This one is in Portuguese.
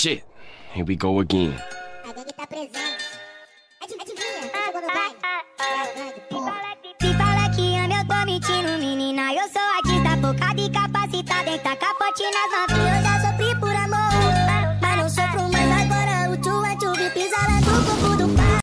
shit. Here we go again. A gangue tá presente. Adivinha, adivinha, no ah, baile? Ah, ah. É a gangue, porra. Se fala que ama, eu tô mentindo, menina. Eu sou artista focada e capacitada em tacar forte nas novinhas.